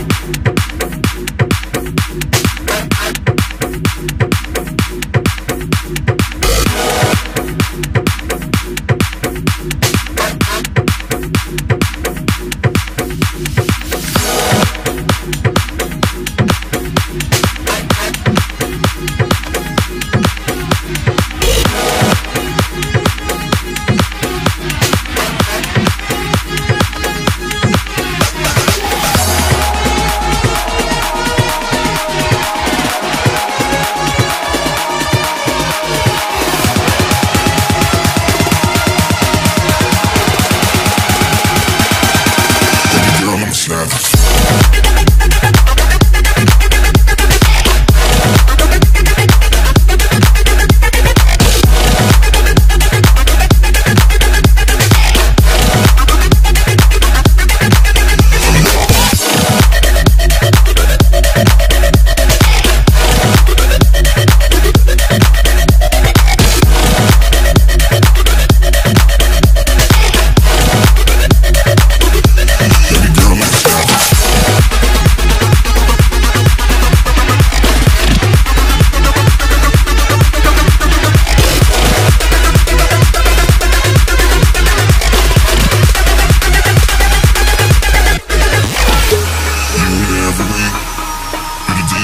Baby girl, I'm a savage. Baby girl, I'm a savage.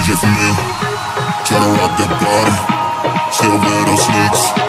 get me. Try to rock that body. Silhouette on snakes.